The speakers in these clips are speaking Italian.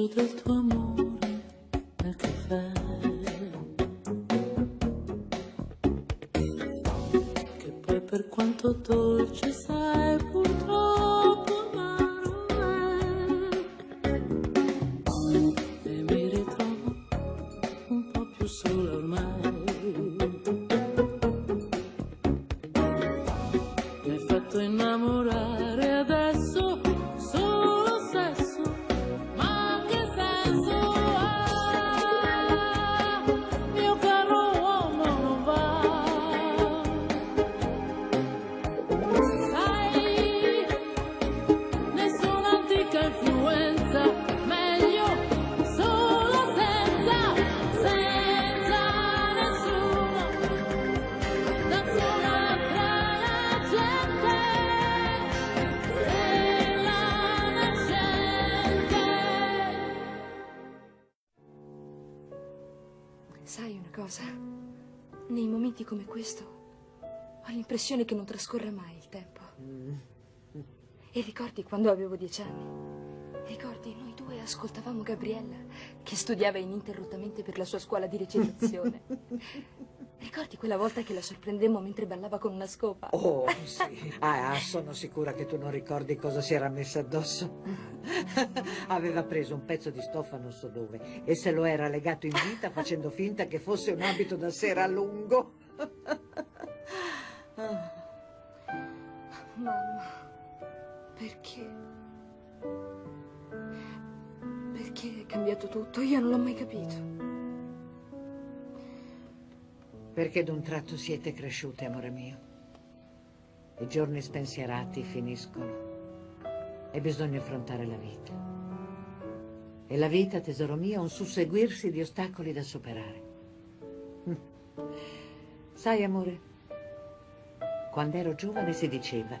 peso del tuo amore nel caffè. Che poi per quanto dolce sai Nei momenti come questo ho l'impressione che non trascorra mai il tempo. E ricordi quando avevo dieci anni? Ricordi noi due ascoltavamo Gabriella che studiava ininterrottamente per la sua scuola di recitazione? Ricordi quella volta che la sorprendemmo mentre ballava con una scopa? Oh, sì. Ah, sono sicura che tu non ricordi cosa si era messa addosso. Aveva preso un pezzo di stoffa non so dove e se lo era legato in vita facendo finta che fosse un abito da sera lungo. Ah, Mamma, perché? Perché è cambiato tutto? Io non l'ho mai capito. Perché d'un tratto siete cresciute, amore mio. I giorni spensierati finiscono e bisogna affrontare la vita. E la vita, tesoro mio, è un susseguirsi di ostacoli da superare. Sai, amore, quando ero giovane si diceva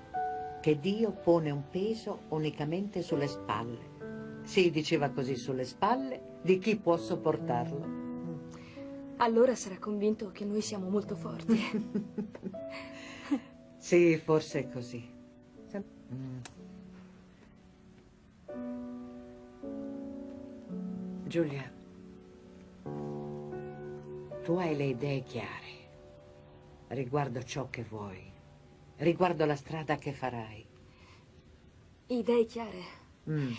che Dio pone un peso unicamente sulle spalle. Si diceva così sulle spalle di chi può sopportarlo. Allora sarà convinto che noi siamo molto forti. Sì, forse è così. Mm. Giulia, tu hai le idee chiare riguardo ciò che vuoi, riguardo la strada che farai. Idee chiare. Mm.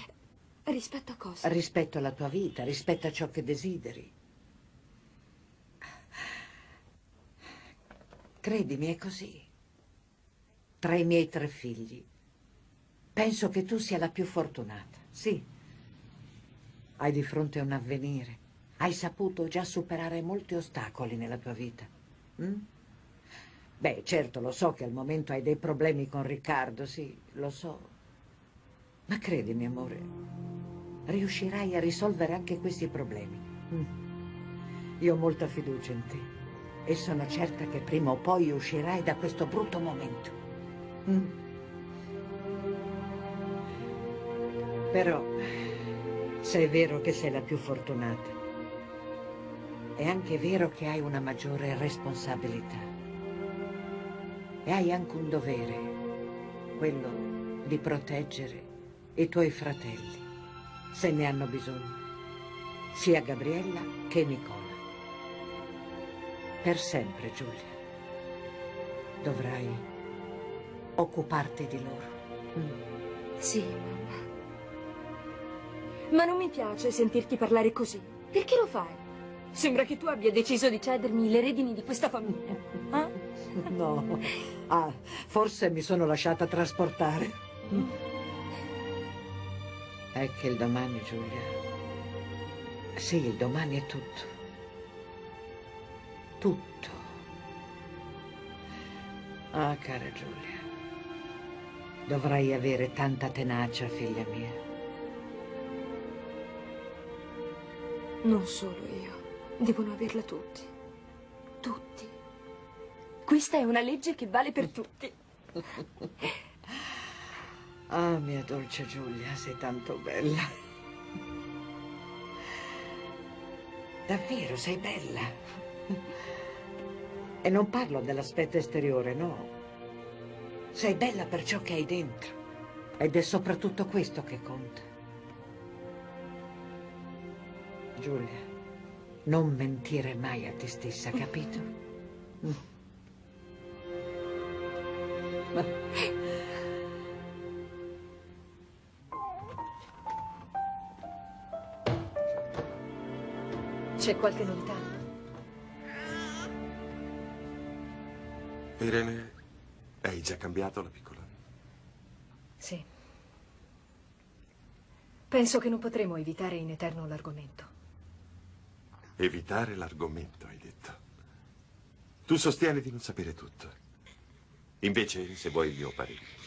Rispetto a cosa? Rispetto alla tua vita, rispetto a ciò che desideri. Credimi, è così. Tra i miei tre figli, penso che tu sia la più fortunata. Sì. Hai di fronte un avvenire. Hai saputo già superare molti ostacoli nella tua vita. Mm? Beh, certo, lo so che al momento hai dei problemi con Riccardo, sì, lo so. Ma credimi, amore, riuscirai a risolvere anche questi problemi. Mm. Io ho molta fiducia in te e sono certa che prima o poi uscirai da questo brutto momento. Mm. Però, se è vero che sei la più fortunata, è anche vero che hai una maggiore responsabilità. E hai anche un dovere, quello di proteggere i tuoi fratelli, se ne hanno bisogno, sia Gabriella che Nicola. Per sempre, Giulia. Dovrai occuparti di loro. Mm. Sì, mamma. Ma non mi piace sentirti parlare così. Perché lo fai? Sembra che tu abbia deciso di cedermi le redini di questa famiglia. Eh? No. Ah, forse mi sono lasciata trasportare. È che il domani, Giulia. Sì, il domani è tutto. Tutto. Ah, cara Giulia. Dovrai avere tanta tenacia, figlia mia. Non solo io. Devono averla tutti. Tutti. Questa è una legge che vale per tutti. Ah, mia dolce Giulia, sei tanto bella. Davvero, sei bella. E non parlo dell'aspetto esteriore, no. Sei bella per ciò che hai dentro. Ed è soprattutto questo che conta. Giulia, non mentire mai a te stessa, capito? Mm. C'è qualche novità? Irene, hai già cambiato la piccola? Sì. Penso che non potremo evitare in eterno l'argomento. Evitare l'argomento, hai detto. Tu sostieni di non sapere tutto. Invece, se vuoi il mio parere.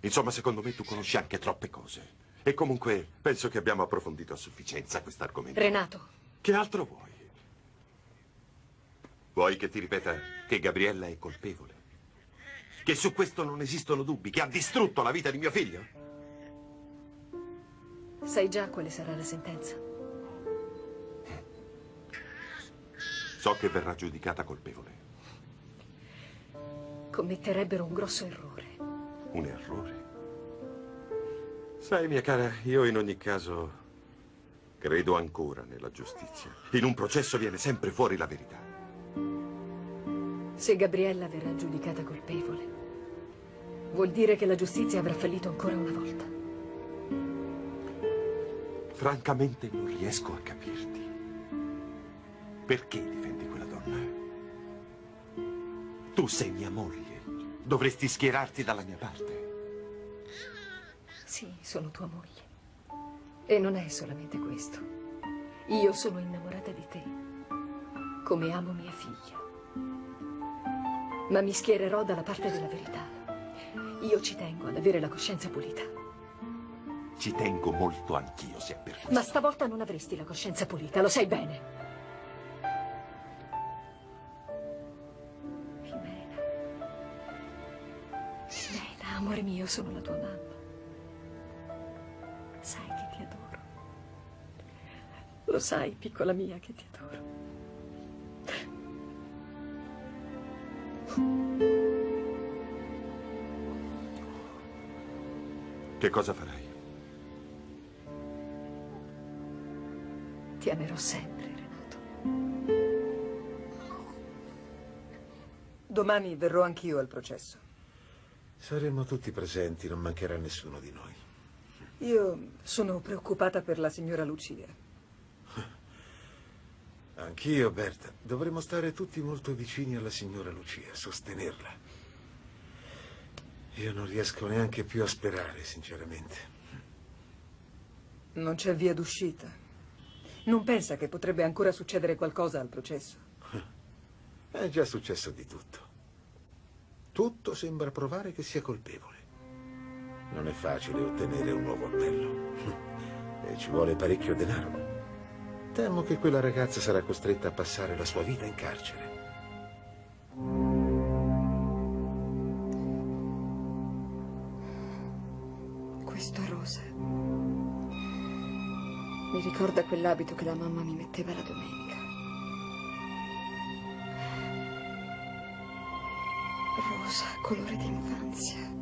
Insomma, secondo me tu conosci anche troppe cose. E comunque penso che abbiamo approfondito a sufficienza quest'argomento. Renato, Che altro vuoi? Vuoi che ti ripeta che Gabriella è colpevole? Che su questo non esistono dubbi? Che ha distrutto la vita di mio figlio? sai già quale sarà la sentenza? So che verrà giudicata colpevole. Commetterebbero un grosso errore. Un errore. Sai, mia cara, io in ogni caso credo ancora nella giustizia. In un processo viene sempre fuori la verità. Se Gabriella verrà giudicata colpevole, vuol dire che la giustizia avrà fallito ancora una volta. Francamente non riesco a capirti. Perché difendi quella donna? Tu sei mia moglie. Dovresti schierarti dalla mia parte. Sì, sono tua moglie. E non è solamente questo. Io sono innamorata di te, come amo mia figlia. Ma mi schiererò dalla parte della verità. Io ci tengo ad avere la coscienza pulita. Ci tengo molto anch'io, se è per questo. Ma stavolta non avresti la coscienza pulita, lo sai bene. Jimena. Jimena, amore mio, sono la tua mamma. Sai che ti adoro. Lo sai, piccola mia, che ti adoro. Che cosa farai? Ti amerò sempre, Renato. Domani verrò anch'io al processo. Saremo tutti presenti, non mancherà nessuno di noi. Io sono preoccupata per la signora Lucia. Anch'io, Berta. Dovremmo stare tutti molto vicini alla signora Lucia, sostenerla. Io non riesco neanche più a sperare, sinceramente. Non c'è via d'uscita. Non pensa che potrebbe ancora succedere qualcosa al processo? È già successo di tutto. Tutto sembra provare che sia colpevole. Non è facile ottenere un nuovo appello. E ci vuole parecchio denaro. Temo che quella ragazza sarà costretta a passare la sua vita in carcere. Questo rosa. Mi ricorda quell'abito che la mamma mi metteva la domenica. Rosa, colore d'infanzia.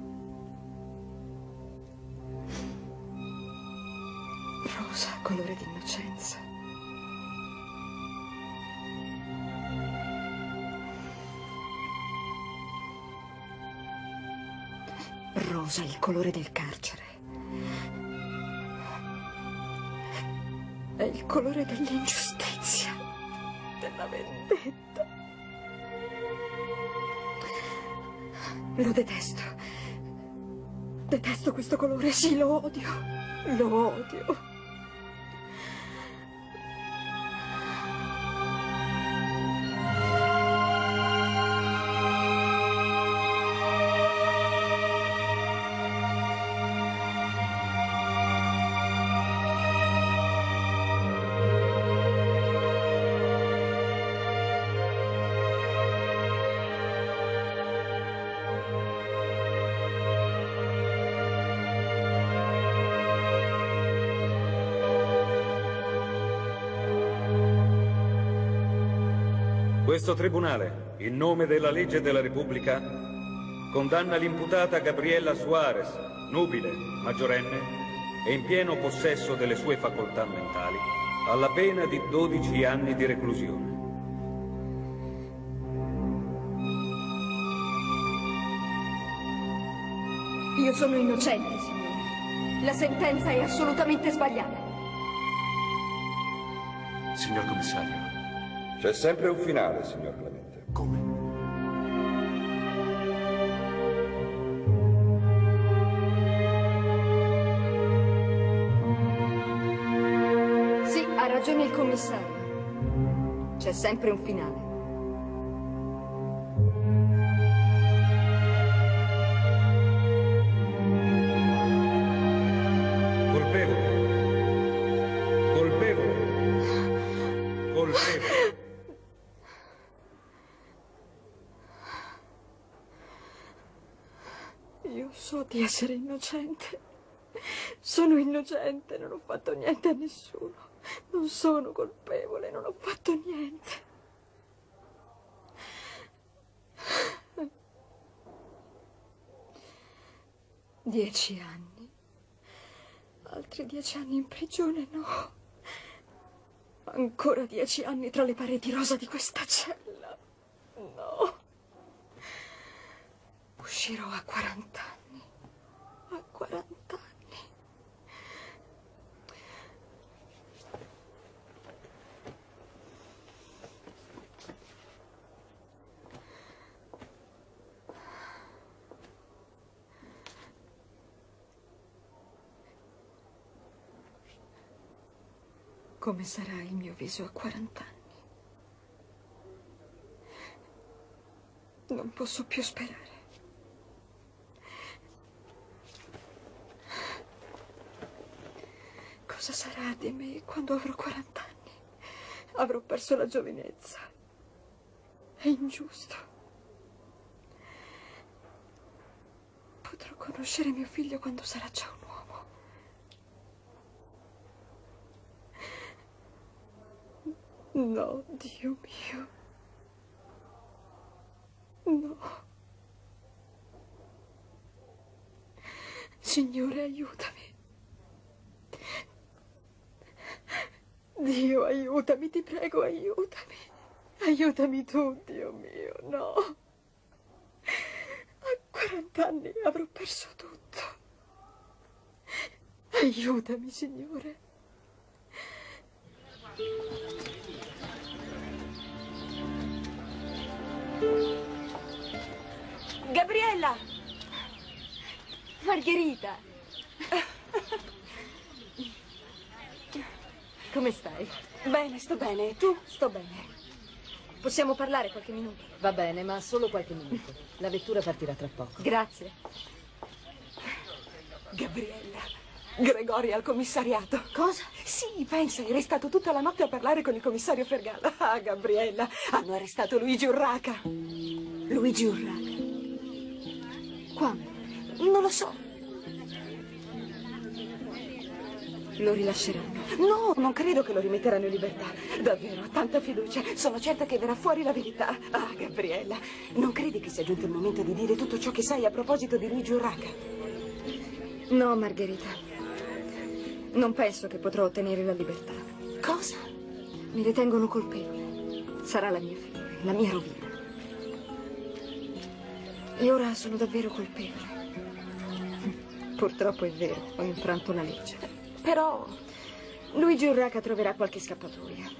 Rosa, colore d'innocenza. Rosa, il colore del carcere. È il colore dell'ingiustizia, della vendetta. Lo detesto. Detesto questo colore, sì, lo odio. Lo odio. Questo tribunale, in nome della legge della Repubblica, condanna l'imputata Gabriella Suarez, nubile, maggiorenne e in pieno possesso delle sue facoltà mentali, alla pena di 12 anni di reclusione. Io sono innocente, signore. La sentenza è assolutamente sbagliata. Signor commissario, C'è sempre un finale, signor Clemente. come? Sì, ha ragione il commissario. C'è sempre un finale. Essere innocente. Sono innocente, non ho fatto niente a nessuno. Non sono colpevole, non ho fatto niente. Dieci anni. Altri dieci anni in prigione, no. Ancora dieci anni tra le pareti rosa di questa cella. No. Uscirò a 40 anni. A 40 anni. Come sarà il mio viso a 40 anni? Non posso più sperare. Me quando avrò 40 anni? Avrò perso la giovinezza. È ingiusto. Potrò conoscere mio figlio quando sarà già un uomo. No, Dio mio. No. Signore, aiutami. Dio, aiutami, ti prego, aiutami. Aiutami tu, Dio mio, no. A 40 anni avrò perso tutto. Aiutami, Signore. Gabriella! Margherita! Come stai? Bene, sto bene. E tu? Sto bene. Possiamo parlare qualche minuto? Va bene, ma solo qualche minuto. La vettura partirà tra poco. Grazie. Gabriella. Gregori al commissariato. Cosa? Sì, pensa, eri stato tutta la notte a parlare con il commissario Fergala. Ah, Gabriella, hanno arrestato Luigi Urraca. Luigi Urraca. Quando? Non lo so. Lo rilasceranno. No, non credo che lo rimetteranno in libertà. Davvero, ho tanta fiducia. Sono certa che verrà fuori la verità. Ah, Gabriella, non credi che sia giunto il momento di dire tutto ciò che sai a proposito di Luigi Urraca? No, Margherita. Non penso che potrò ottenere la libertà. Cosa? Mi ritengono colpevole. Sarà la mia fine, la mia rovina. E ora sono davvero colpevole. Purtroppo è vero, ho infranto la legge. Però Luigi Urraca troverà qualche scappatoia.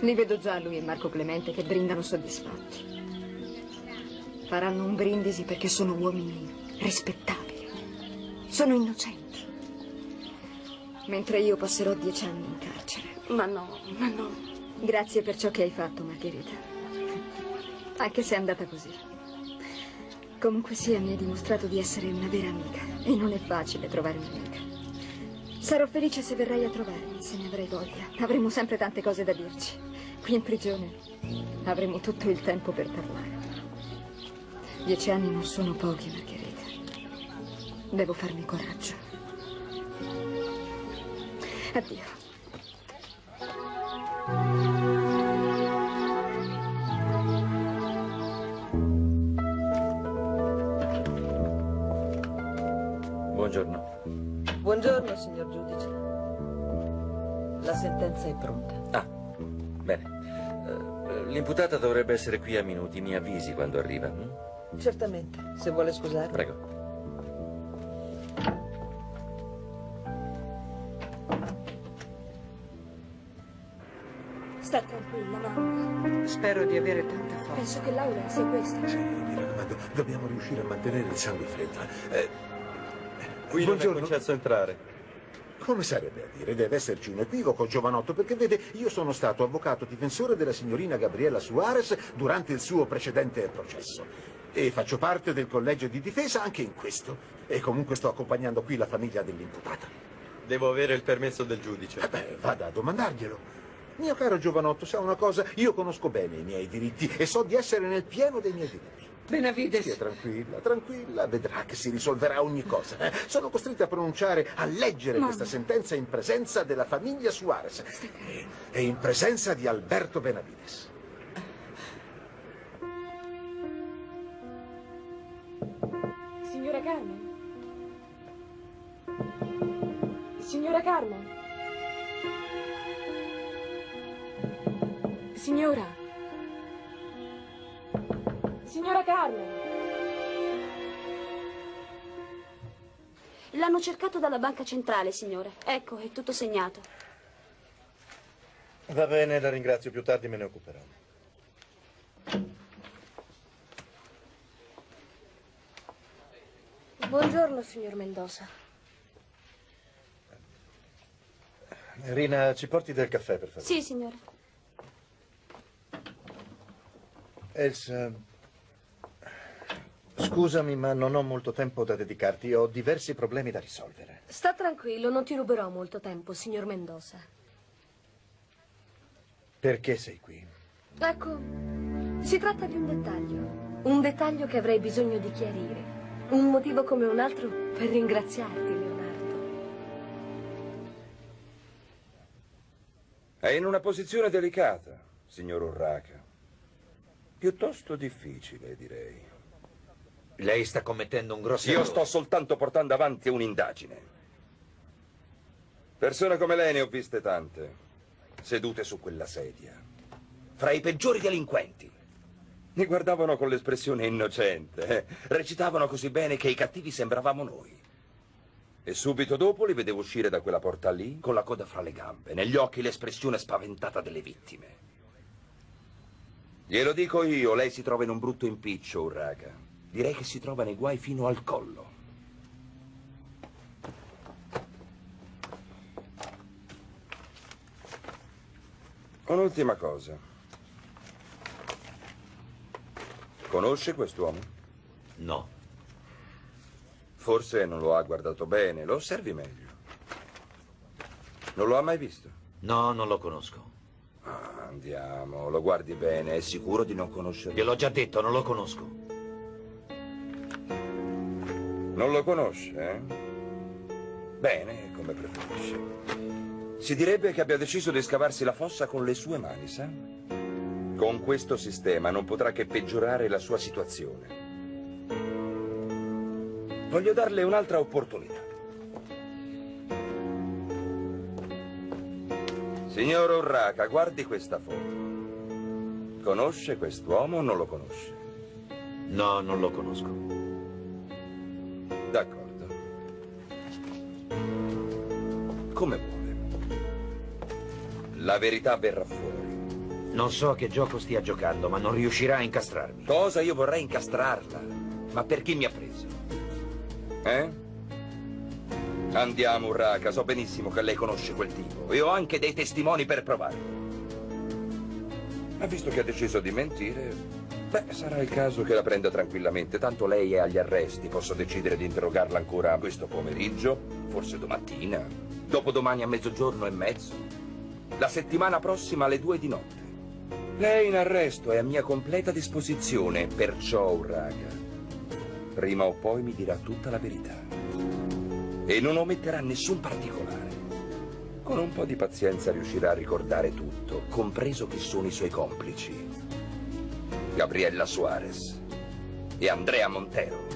Li vedo già lui e Marco Clemente che brindano soddisfatti. Faranno un brindisi perché sono uomini rispettabili. Sono innocenti. Mentre io passerò dieci anni in carcere. Ma no, ma no. Grazie per ciò che hai fatto, Margherita. Anche se è andata così. Comunque sia, mi hai dimostrato di essere una vera amica. E non è facile trovare un'amica. Sarò felice se verrai a trovarmi, se ne avrai voglia. Avremo sempre tante cose da dirci. Qui in prigione avremo tutto il tempo per parlare. Dieci anni non sono pochi, Margherita. Devo farmi coraggio. Addio. Buongiorno. Buongiorno, signor giudice. La sentenza è pronta. Ah, bene. Eh, L'imputata dovrebbe essere qui a minuti. Mi avvisi quando arriva. hm? Certamente, se vuole scusarmi. Prego. Sta tranquilla, mamma. Spero di avere tanta forza. Penso che Laura sia questa. Sì, mi raccomando, dobbiamo riuscire a mantenere il sangue freddo. Eh, Qui non è buongiorno. concesso entrare. Come sarebbe a dire? Deve esserci un equivoco, giovanotto, perché vede, io sono stato avvocato difensore della signorina Gabriella Suarez durante il suo precedente processo. E faccio parte del collegio di difesa anche in questo. E comunque sto accompagnando qui la famiglia dell'imputata. Devo avere il permesso del giudice. Eh beh, vada a domandarglielo. Mio caro giovanotto, sa una cosa? Io conosco bene i miei diritti e so di essere nel pieno dei miei diritti. Stia Benavides, tranquilla, tranquilla, vedrà che si risolverà ogni cosa. eh. Sono costretta a pronunciare, a leggere Mamma. questa sentenza in presenza della famiglia Suarez e, e in presenza di Alberto Benavides. Signora Carmen? Signora Carmen? Signora? Signora Carmen? L'hanno cercato dalla banca centrale, signore. Ecco, è tutto segnato. Va bene, la ringrazio. Più tardi me ne occuperò. Buongiorno, signor Mendoza. Rina, ci porti del caffè, per favore? Sì, signore. Elsa, scusami, ma non ho molto tempo da dedicarti. Ho diversi problemi da risolvere. Sta tranquillo, non ti ruberò molto tempo, signor Mendoza. Perché sei qui? Ecco, si tratta di un dettaglio. Un dettaglio che avrei bisogno di chiarire. Un motivo come un altro per ringraziarti, Leonardo. È in una posizione delicata, signor Urraca. Piuttosto difficile, direi. Lei sta commettendo un grosso Io errore. sto soltanto portando avanti un'indagine. Persone come lei ne ho viste tante, sedute su quella sedia. Fra i peggiori delinquenti. Mi guardavano con l'espressione innocente, eh. recitavano così bene che i cattivi sembravamo noi. E subito dopo li vedevo uscire da quella porta lì, con la coda fra le gambe, negli occhi l'espressione spaventata delle vittime. Glielo dico io, lei si trova in un brutto impiccio, Urraca. Direi che si trova nei guai fino al collo. Un'ultima cosa. Conosce quest'uomo? No. Forse non lo ha guardato bene, lo osservi meglio. Non lo ha mai visto? No, non lo conosco. Ah, andiamo, lo guardi bene, è sicuro di non conoscerlo? Gliel'ho già detto, non lo conosco. Non lo conosce, eh? Bene, come preferisce. Si direbbe che abbia deciso di scavarsi la fossa con le sue mani, sa? Con questo sistema non potrà che peggiorare la sua situazione. Voglio darle un'altra opportunità. Signor Urraca, guardi questa foto. Conosce quest'uomo o non lo conosce? No, non lo conosco. Come vuole. La verità verrà fuori. Non so a che gioco stia giocando, ma non riuscirà a incastrarmi. Cosa? Io vorrei incastrarla. Ma per chi mi ha preso? Eh? Andiamo, Urraca. So benissimo che lei conosce quel tipo. E ho anche dei testimoni per provare. Ma visto che ha deciso di mentire, beh, sarà il caso che la prenda tranquillamente. Tanto lei è agli arresti. Posso decidere di interrogarla ancora questo pomeriggio, forse domattina, dopodomani a mezzogiorno e mezzo, la settimana prossima alle due di notte. Lei in arresto è a mia completa disposizione, perciò, Urraca, prima o poi mi dirà tutta la verità. E non ometterà nessun particolare. Con un po' di pazienza riuscirà a ricordare tutto, compreso chi sono i suoi complici. Gabriella Suarez e Andrea Montero.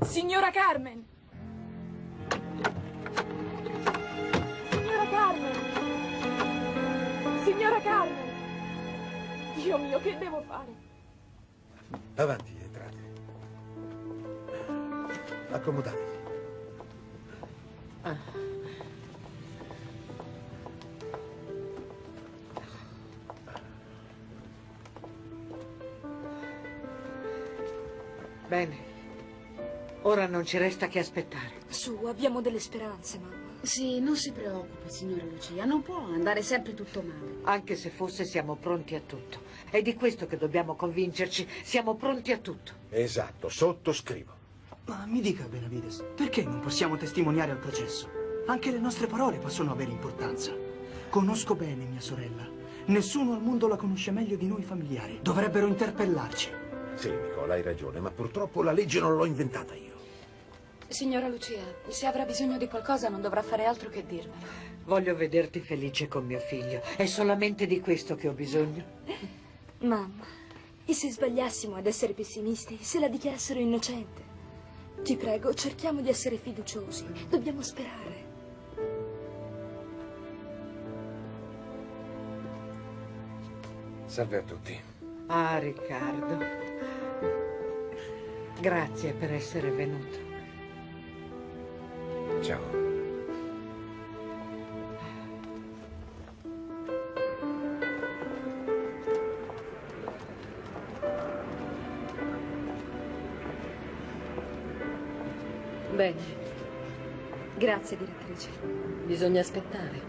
Signora Carmen! Dio mio, che devo fare? Avanti, entrate. Accomodatevi. Bene. Ora non ci resta che aspettare. Su, abbiamo delle speranze, mamma. Sì, non si preoccupi, signora Lucia. Non può andare sempre tutto male. Anche se fosse siamo pronti a tutto. È di questo che dobbiamo convincerci. Siamo pronti a tutto. Esatto, sottoscrivo. Ma mi dica, Benavides, perché non possiamo testimoniare al processo? Anche le nostre parole possono avere importanza. Conosco bene mia sorella. Nessuno al mondo la conosce meglio di noi familiari. Dovrebbero interpellarci. Sì, Nicola, hai ragione, ma purtroppo la legge non l'ho inventata io. Signora Lucia, se avrà bisogno di qualcosa non dovrà fare altro che dirmelo. Voglio vederti felice con mio figlio. È solamente di questo che ho bisogno. Mamma, e se sbagliassimo ad essere pessimisti, se la dichiarassero innocente? Ti prego, cerchiamo di essere fiduciosi. Dobbiamo sperare. Salve a tutti. Ah, Riccardo. Grazie per essere venuto. Ciao. Bene, Grazie, direttrice. bisogna aspettare.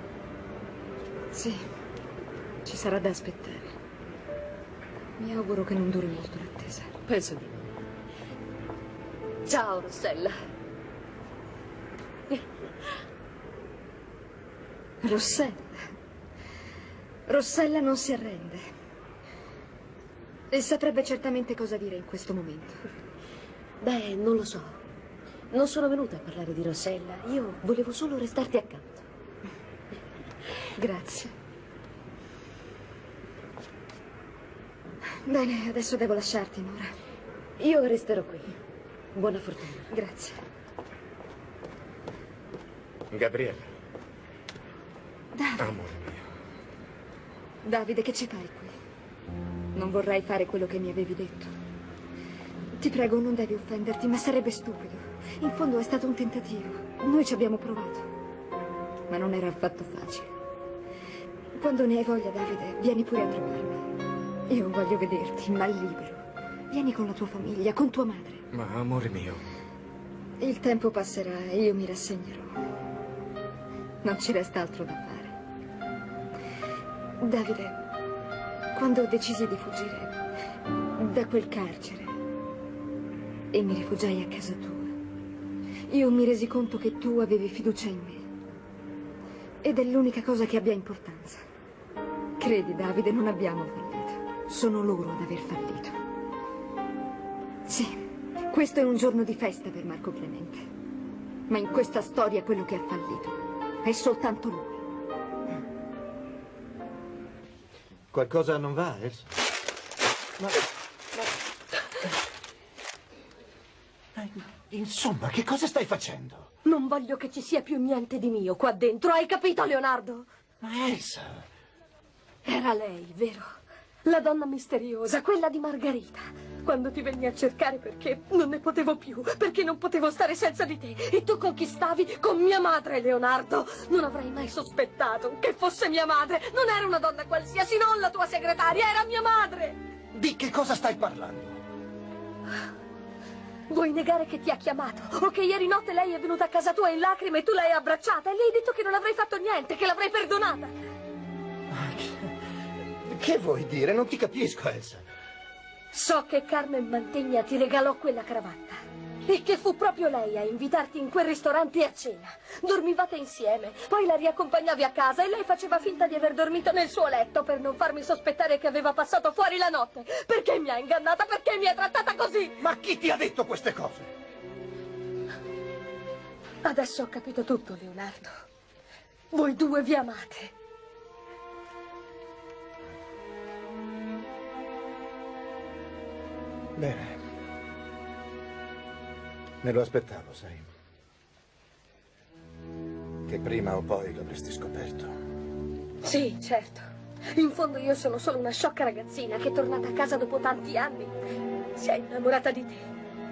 Sì, ci sarà da aspettare. Mi auguro che non duri molto l'attesa. Penso di no. Ciao, Rossella. Rossella. Rossella non si arrende. E saprebbe certamente cosa dire in questo momento. Beh, non lo so. Non sono venuta a parlare di Rossella. Io volevo solo restarti accanto. Grazie. Bene, adesso devo lasciarti, Nora. Io resterò qui. Buona fortuna. Grazie. Gabriella, Davide, amore mio. Davide, che ci fai qui? Non vorrei fare quello che mi avevi detto. Ti prego, non devi offenderti, ma sarebbe stupido. In fondo è stato un tentativo. Noi ci abbiamo provato. Ma non era affatto facile. Quando ne hai voglia, Davide, vieni pure a trovarmi. Io voglio vederti, ma libero. Vieni con la tua famiglia, con tua madre. Ma amore mio, Il tempo passerà e io mi rassegnerò. Non ci resta altro da fare. Davide, quando decisi di fuggire da quel carcere e mi rifugiai a casa tua, io mi resi conto che tu avevi fiducia in me. Ed è l'unica cosa che abbia importanza. Credi, Davide, non abbiamo fallito. Sono loro ad aver fallito. Sì, questo è un giorno di festa per Marco Clemente. Ma in questa storia quello che ha fallito è soltanto lui. Qualcosa non va, Elsa? Ma... Insomma, che cosa stai facendo? Non voglio che ci sia più niente di mio qua dentro, hai capito, Leonardo? Ma Elsa... Era lei, vero? La donna misteriosa, quella di Margarita. Quando ti venni a cercare perché non ne potevo più, perché non potevo stare senza di te. E tu conquistavi con mia madre, Leonardo. Non avrei mai sospettato che fosse mia madre. Non era una donna qualsiasi, non la tua segretaria, era mia madre. Di che cosa stai parlando? Vuoi negare che ti ha chiamato? O che ieri notte lei è venuta a casa tua in lacrime e tu l'hai abbracciata e le hai detto che non avrei fatto niente, che l'avrei perdonata? Che vuoi dire? Non ti capisco, Elsa. So che Carmen Mantegna ti regalò quella cravatta. E che fu proprio lei a invitarti in quel ristorante a cena. Dormivate insieme, poi la riaccompagnavi a casa e lei faceva finta di aver dormito nel suo letto per non farmi sospettare che aveva passato fuori la notte. Perché mi ha ingannata? Perché mi ha trattata così? Ma chi ti ha detto queste cose? Adesso ho capito tutto, Leonardo. Voi due vi amate. Bene. Me lo aspettavo, sai. Che prima o poi l'avresti scoperto. Sì, certo. In fondo io sono solo una sciocca ragazzina che è tornata a casa dopo tanti anni. Si è innamorata di te.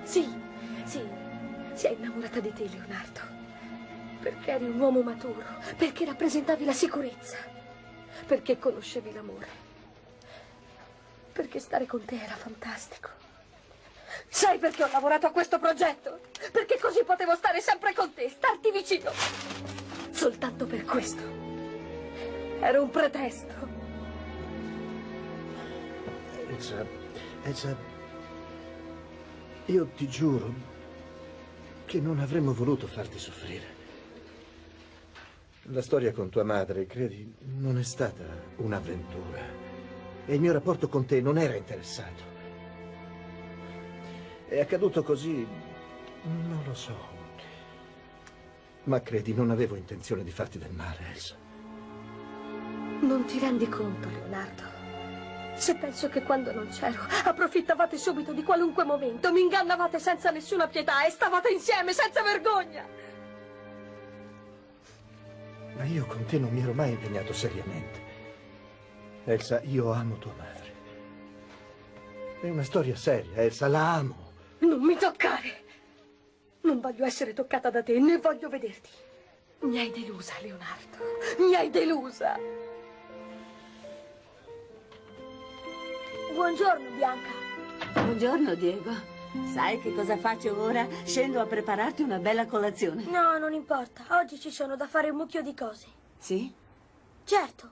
Sì, sì, si è innamorata di te, Leonardo. Perché eri un uomo maturo, perché rappresentavi la sicurezza, perché conoscevi l'amore. Perché stare con te era fantastico. Sai perché ho lavorato a questo progetto? Perché così potevo stare sempre con te, starti vicino. Soltanto per questo. Era un pretesto. Elsa, Elsa, io ti giuro che non avremmo voluto farti soffrire. La storia con tua madre, credi, non è stata un'avventura. E il mio rapporto con te non era interessato. È accaduto così, non lo so. Ma credi, non avevo intenzione di farti del male, Elsa. Non ti rendi conto, Leonardo? Se penso che quando non c'ero approfittavate subito di qualunque momento, mi ingannavate senza nessuna pietà e stavate insieme senza vergogna. Ma io con te non mi ero mai impegnato seriamente. Elsa, io amo tua madre. È una storia seria, Elsa, la amo. Non mi toccare! Non voglio essere toccata da te, né voglio vederti. Mi hai delusa, Leonardo. Mi hai delusa. Buongiorno, Bianca. Buongiorno, Diego. Sai che cosa faccio ora? Scendo a prepararti una bella colazione. No, non importa. Oggi ci sono da fare un mucchio di cose. Sì? Certo.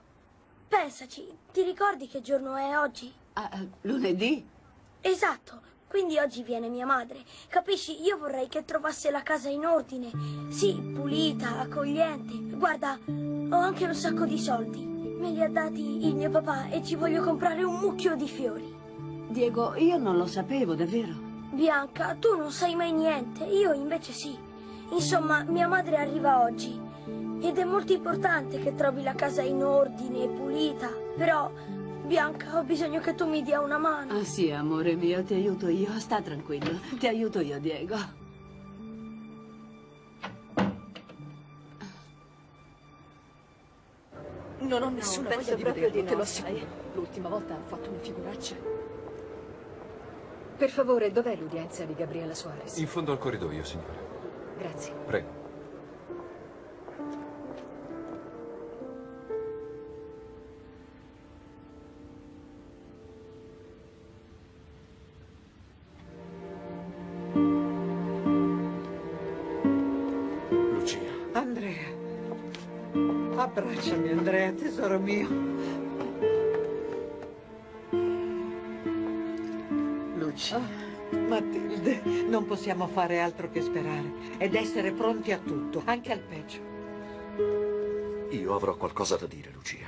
Pensaci, ti ricordi che giorno è oggi? Ah, lunedì? Esatto. Quindi oggi viene mia madre. Capisci, io vorrei che trovasse la casa in ordine. Sì, pulita, accogliente. Guarda, ho anche un sacco di soldi. Me li ha dati il mio papà e ci voglio comprare un mucchio di fiori. Diego, io non lo sapevo, davvero. Bianca, tu non sai mai niente, io invece sì. Insomma, mia madre arriva oggi. Ed è molto importante che trovi la casa in ordine e pulita. Però, Bianca, ho bisogno che tu mi dia una mano. Ah sì, amore mio, ti aiuto io. Sta tranquillo. Ti aiuto io, Diego. Non ho nessuna no, voglia di proprio vederlo, di te no, lo sai. assicuro. L'ultima volta ha fatto una figuraccia. Per favore, dov'è l'udienza di Gabriela Suarez? In fondo al corridoio, signore. Grazie. Prego. Altro che sperare ed essere pronti a tutto, anche al peggio. Io avrò qualcosa da dire, Lucia.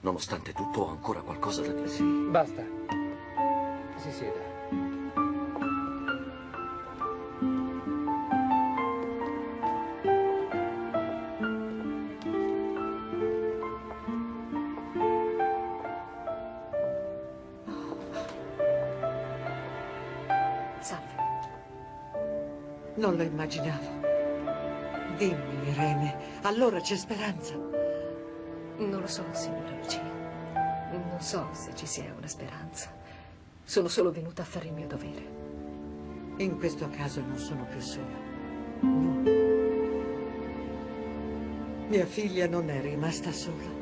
Nonostante tutto, ho ancora qualcosa da dire. Basta. Si sieda. Non lo immaginavo. Dimmi, Irene, allora c'è speranza? Non lo so, signora Lucia. Non so se ci sia una speranza. Sono solo venuta a fare il mio dovere. In questo caso non sono più sola. No. Mia figlia non è rimasta sola.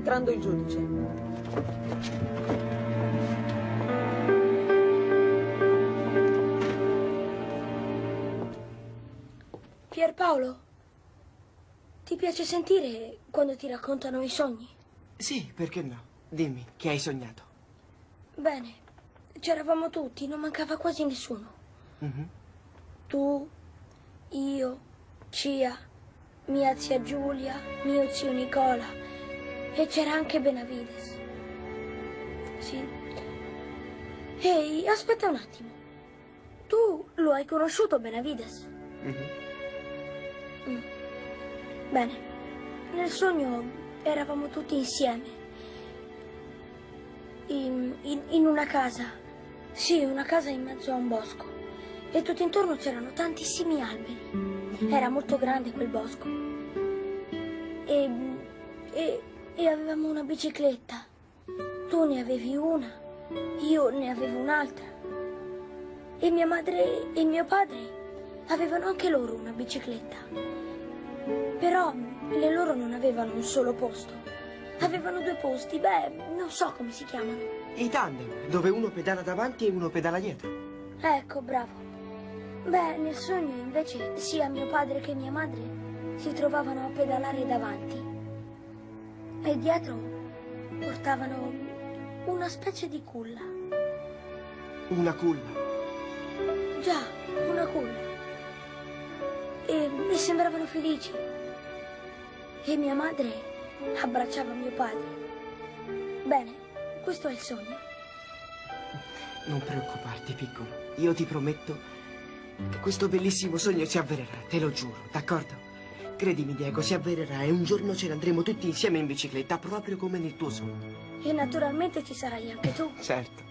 Entrando il giudice. Pierpaolo, ti piace sentire quando ti raccontano i sogni? Sì, perché no? Dimmi, che hai sognato? Bene, c'eravamo tutti, non mancava quasi nessuno. Mhm. Tu, io, Cia, mia zia Giulia, mio zio Nicola e c'era anche Benavides. Sì. Ehi, aspetta un attimo. Tu lo hai conosciuto, Benavides? Mm. Bene. Nel sogno eravamo tutti insieme. In, in- in una casa. Sì, una casa in mezzo a un bosco. E tutto intorno c'erano tantissimi alberi. Era molto grande quel bosco. E, e, e avevamo una bicicletta. Tu ne avevi una, io ne avevo un'altra. E mia madre e mio padre avevano anche loro una bicicletta. Però le loro non avevano un solo posto. Avevano due posti, beh, non so come si chiamano. I tandem, dove uno pedala davanti e uno pedala dietro. Ecco, bravo. Beh, nel sogno invece sia mio padre che mia madre si trovavano a pedalare davanti. E dietro portavano una specie di culla. Una culla. Già, una culla. E, e sembravano felici. E mia madre abbracciava mio padre. Bene, questo è il sogno. Non preoccuparti, piccolo. Io ti prometto che questo bellissimo sogno si avvererà, te lo giuro, d'accordo? Credimi, Diego, si avvererà e un giorno ce ne andremo tutti insieme in bicicletta, proprio come nel tuo sogno. E naturalmente ci sarai anche tu. Certo.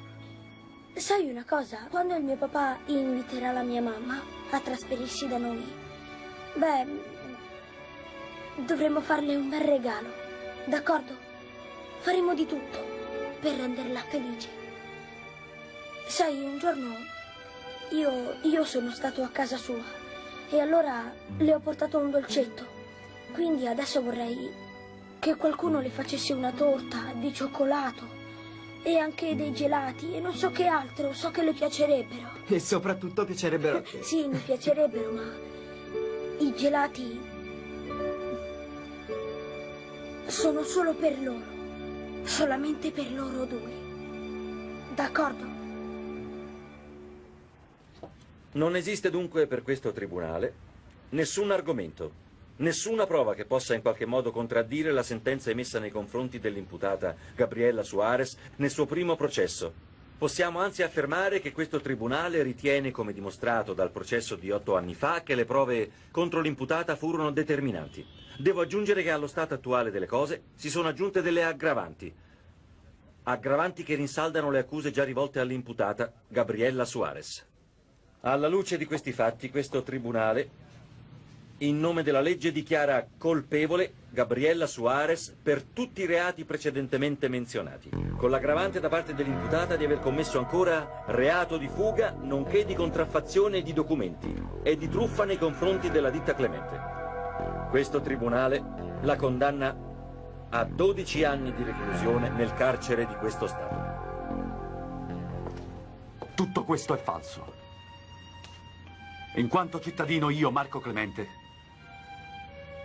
Sai una cosa? Quando il mio papà inviterà la mia mamma a trasferirsi da noi, beh, dovremo farle un bel regalo, d'accordo? Faremo di tutto per renderla felice. Sai, un giorno io, io sono stato a casa sua e allora le ho portato un dolcetto. Quindi adesso vorrei che qualcuno le facesse una torta di cioccolato e anche dei gelati e non so che altro, so che le piacerebbero. E soprattutto piacerebbero a te. Sì, mi piacerebbero, ma i gelati sono solo per loro, solamente per loro due. D'accordo? Non esiste dunque per questo tribunale nessun argomento, nessuna prova che possa in qualche modo contraddire la sentenza emessa nei confronti dell'imputata Gabriella Suarez nel suo primo processo. Possiamo anzi affermare che questo tribunale ritiene, come dimostrato dal processo di otto anni fa, che le prove contro l'imputata furono determinanti. Devo aggiungere che allo stato attuale delle cose si sono aggiunte delle aggravanti. Aggravanti che rinsaldano le accuse già rivolte all'imputata Gabriella Suarez. Alla luce di questi fatti, questo tribunale, in nome della legge, dichiara colpevole Gabriella Suarez per tutti i reati precedentemente menzionati, con l'aggravante da parte dell'imputata di aver commesso ancora reato di fuga, nonché di contraffazione di documenti e di truffa nei confronti della ditta Clemente. Questo tribunale la condanna a 12 anni di reclusione nel carcere di questo Stato. Tutto questo è falso. In quanto cittadino io, Marco Clemente,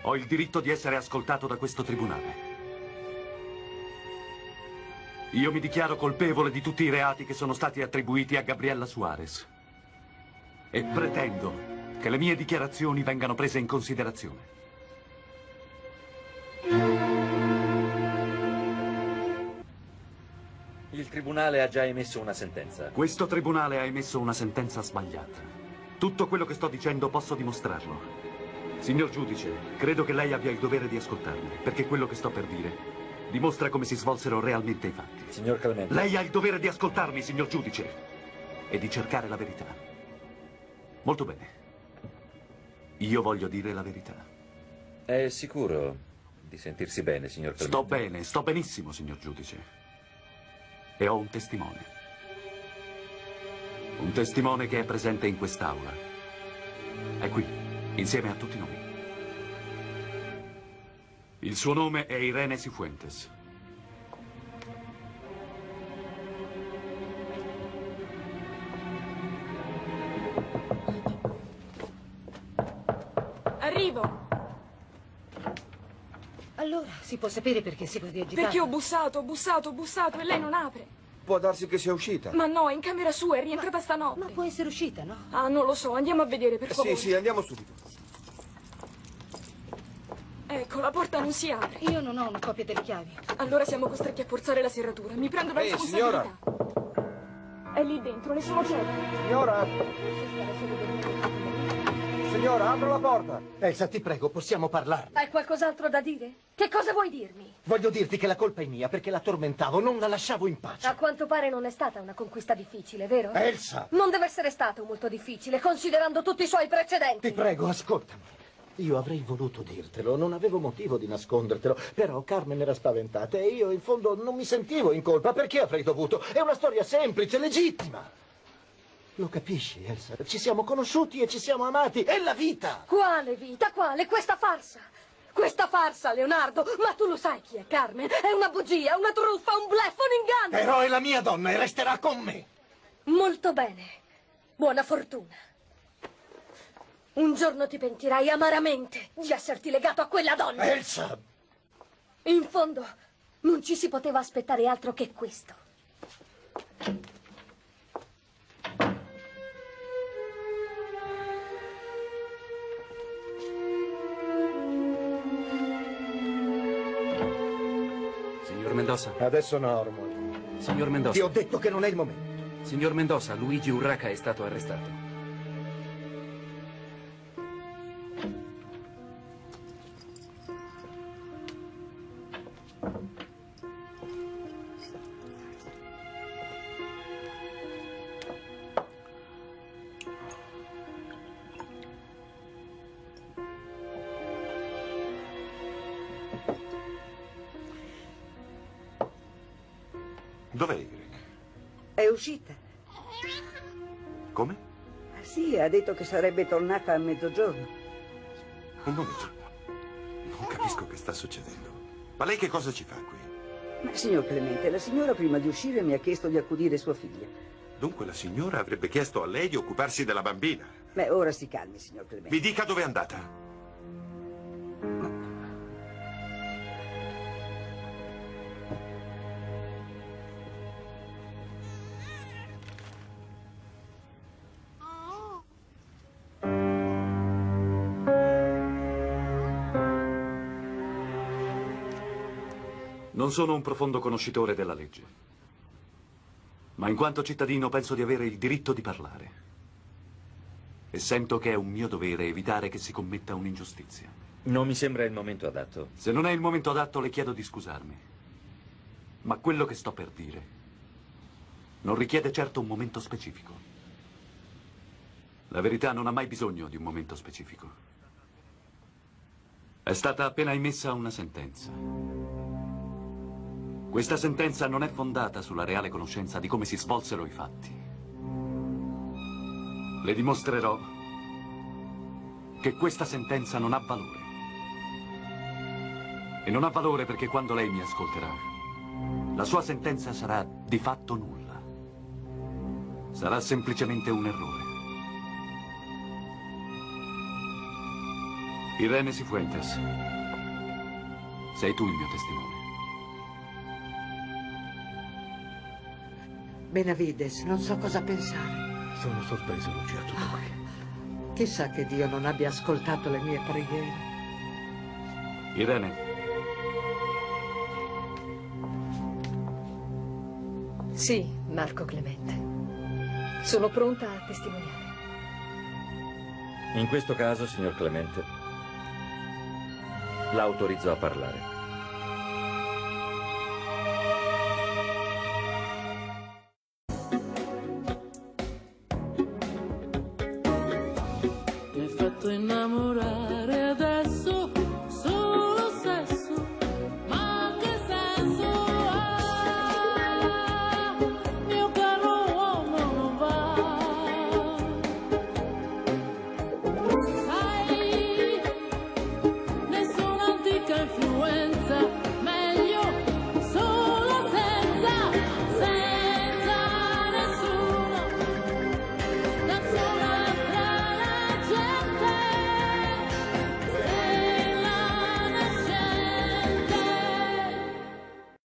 ho il diritto di essere ascoltato da questo tribunale. Io mi dichiaro colpevole di tutti i reati che sono stati attribuiti a Gabriella Suarez. E pretendo che le mie dichiarazioni vengano prese in considerazione. Il tribunale ha già emesso una sentenza. Questo tribunale ha emesso una sentenza sbagliata. Tutto quello che sto dicendo posso dimostrarlo. Signor giudice, credo che lei abbia il dovere di ascoltarmi, perché quello che sto per dire dimostra come si svolsero realmente i fatti. Signor Clemente. Lei ha il dovere di ascoltarmi, signor giudice, e di cercare la verità. Molto bene. Io voglio dire la verità. È sicuro di sentirsi bene, signor Clemente? Sto bene, sto benissimo, signor giudice. E ho un testimone. Un testimone che è presente in quest'aula. È qui, insieme a tutti noi. Il suo nome è Irene Cifuentes. Arrivo. Allora, si può sapere perché si così agitata? Perché ho bussato, ho bussato, ho bussato e lei non apre. Può darsi che sia uscita. Ma no, è in camera sua, è rientrata stanotte. Ma può essere uscita, no? Ah, non lo so, andiamo a vedere, per Eh, favore. Sì, sì, andiamo subito. Ecco, la porta non si apre. Io non ho una copia delle chiavi. Allora siamo costretti a forzare la serratura. Mi prendo la Ehi, responsabilità. signora. È lì dentro, ne sono certa. Signora! Signora, apro la porta! Elsa, ti prego, possiamo parlare. Hai qualcos'altro da dire? Che cosa vuoi dirmi? Voglio dirti che la colpa è mia perché la tormentavo, non la lasciavo in pace. A quanto pare non è stata una conquista difficile, vero? Elsa! Non deve essere stato molto difficile, considerando tutti i suoi precedenti. Ti prego, ascoltami. Io avrei voluto dirtelo, non avevo motivo di nascondertelo, però Carmen era spaventata e io in fondo non mi sentivo in colpa. Perché avrei dovuto? È una storia semplice, legittima. Lo capisci, Elsa? Ci siamo conosciuti e ci siamo amati. È la vita! Quale vita? Quale? Questa farsa! Questa farsa, Leonardo! Ma tu lo sai chi è Carmen? È una bugia, una truffa, un bluff, un inganno! Però è la mia donna e resterà con me. Molto bene. Buona fortuna. Un giorno ti pentirai amaramente di esserti legato a quella donna. Elsa! In fondo, non ci si poteva aspettare altro che questo. Mendoza. Adesso no, ormai. Signor Mendoza. Ti ho detto che non è il momento. Signor Mendoza, Luigi Urraca è stato arrestato. Detto che sarebbe tornata a mezzogiorno. Un momento. Non capisco che sta succedendo. Ma lei che cosa ci fa qui? Ma signor Clemente, la signora prima di uscire mi ha chiesto di accudire sua figlia. Dunque la signora avrebbe chiesto a lei di occuparsi della bambina. Beh, ora si calmi, signor Clemente. Mi dica dove è andata. Non sono un profondo conoscitore della legge, ma in quanto cittadino penso di avere il diritto di parlare. E sento che è un mio dovere evitare che si commetta un'ingiustizia. Non mi sembra il momento adatto. Se non è il momento adatto le chiedo di scusarmi. Ma quello che sto per dire non richiede certo un momento specifico. La verità non ha mai bisogno di un momento specifico. È stata appena emessa una sentenza. Questa sentenza non è fondata sulla reale conoscenza di come si svolsero i fatti. Le dimostrerò che questa sentenza non ha valore. E non ha valore perché quando lei mi ascolterà, la sua sentenza sarà di fatto nulla. Sarà semplicemente un errore. Irene Cifuentes, sei tu il mio testimone. Benavides, non so cosa pensare. Sono sorpreso, Lucia, tutto qui. Chissà che Dio non abbia ascoltato le mie preghiere. Irene, Sì, Marco Clemente. Sono pronta a testimoniare. In questo caso, signor Clemente, l'autorizzo a parlare.